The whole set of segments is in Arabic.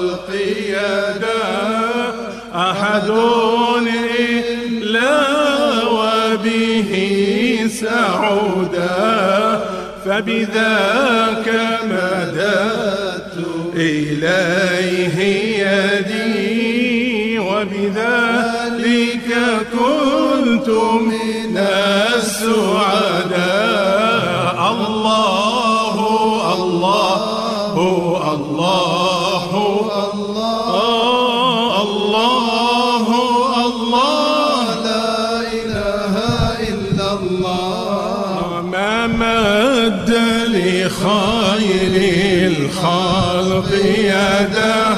القيادة أحد إلا وبه سعودا فبذاك مددت إليه يدي وبذلك كنت من السعادة يده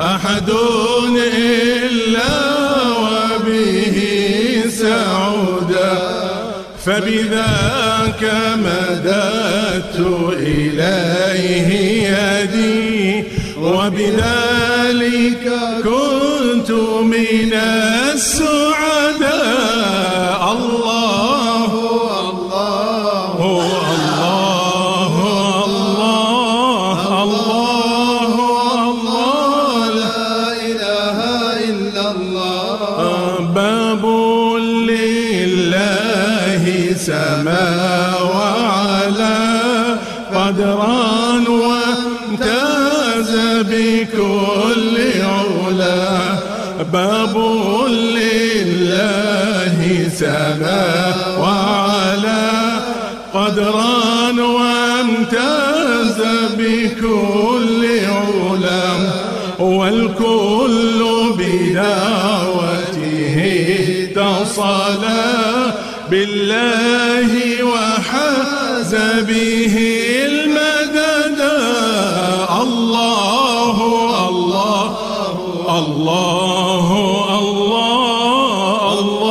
أحد إلا وبه سعودا فبذاك مددت إليه يدي وبذلك كنت من السعداء سما وعلا قدرا وامتاز بكل علا. باب لله سما وعلا قدرا وامتاز بكل علا. والكل بدعوته اتصلا. بالله وحاز به المدد. الله الله الله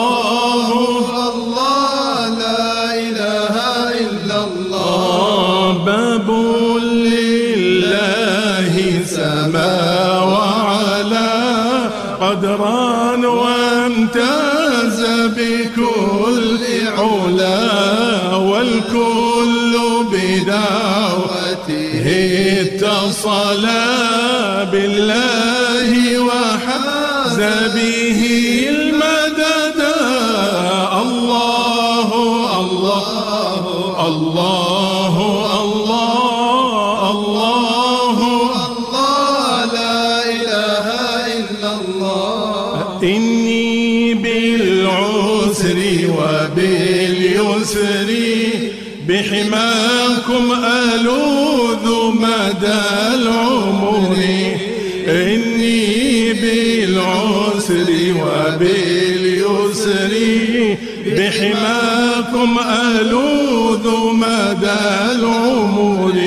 الله لا إله إلا الله. باب لله سما وعلا قدرا وامتاز وباليسر بحماكم ألوذ مدى العمر. إني بالعسر وباليسر بحماكم ألوذ مدى العمر.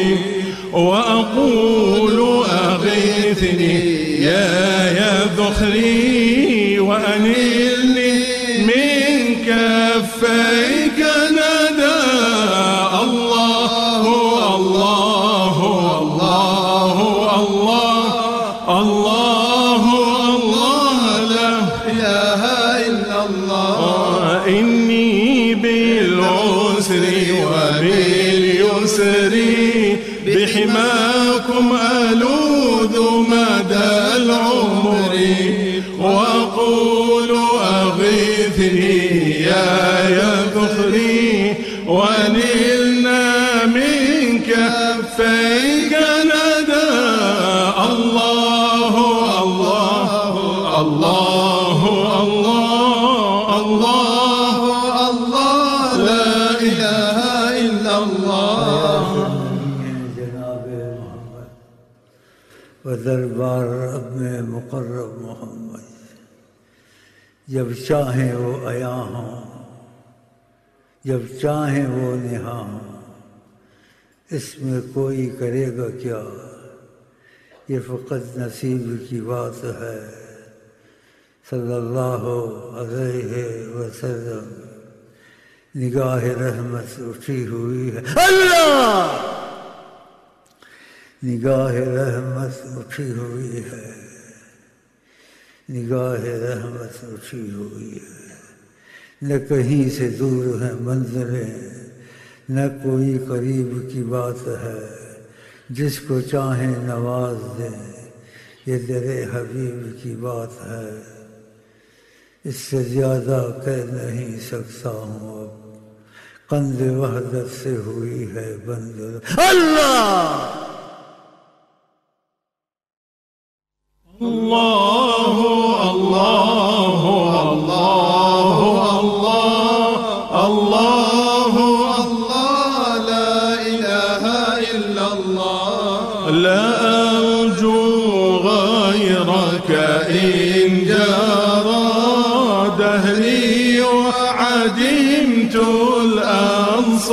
وأقول أغيثني يا يا ذخري. أغيثني يا يا ذخري ونلنا من كفيك ندى الله الله الله الله الله. الله لا إله إلا الله. جناب محمد و دربار اب مقرب محمد. جب چاہیں وہ عیا ہوں، جب چاہیں وہ نہا ہوں، اس میں کوئی کرے گا کیا؟ یہ فقط نصیب کی بات ہے۔ صلی اللہ علیہ وسلم، نگاہ رحمت اٹھی ہوئی ہے۔ اللہ! نگاہ رحمت اٹھی ہوئی ہے۔ نگاہ رحمت اٹھی ہوئی ہے۔ نہ کہیں سے دور ہیں منظریں، نہ کوئی قریب کی بات ہے۔ جس کو چاہیں نواز دیں، یہ در حبیب کی بات ہے۔ اس سے زیادہ کہہ نہیں سکتا ہوں اب۔ قند وحدت سے ہوئی ہے بند اللہ! إن جرى دهري وعدمت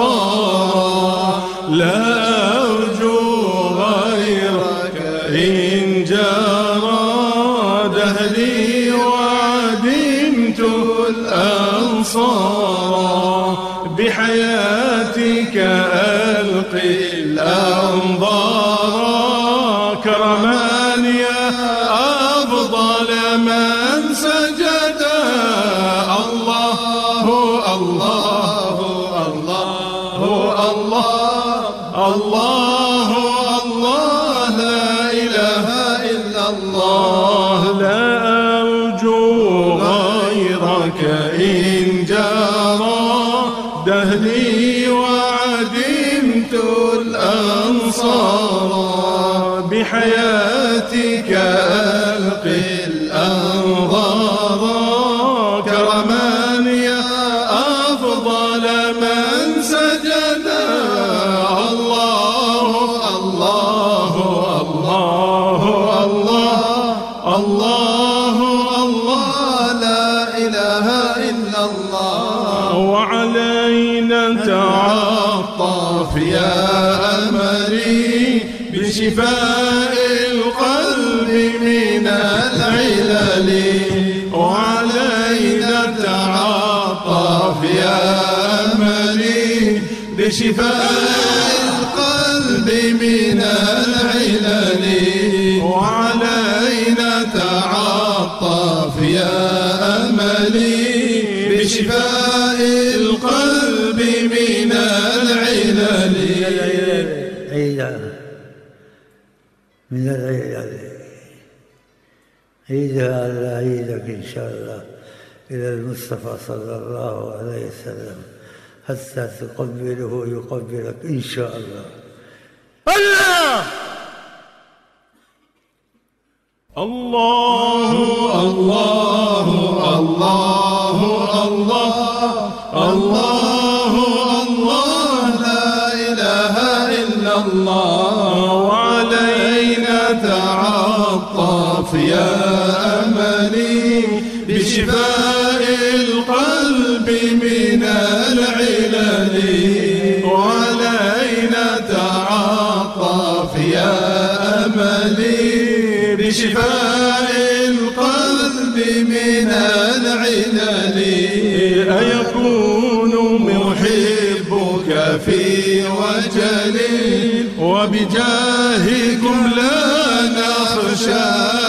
الأنصار لا أرجو غيرك. إن جرى دهري وعدمت الأنصار بحياتك ألقي الأنظار. الله الله الله لا إله إلا الله. لا أرجو غيرك إن جرى دهري وعدمت الأنصار. بحياتك ألقي بشفاء القلب من العلل وعلينا تعطف يا أمري بشفاء القلب من العلل وعلينا تعطف يا أملي بشفاء من العيد عيدها على عيدك إن شاء الله إلى المصطفى صلى الله عليه وسلم حتى تقبله يقبلك إن شاء الله الله الله. الله الله الله الله الله لا إله إلا الله تعطف يا أملي بشفاء القلب من العلل أيكون محبك في وجل وبجاهكم لا نخشى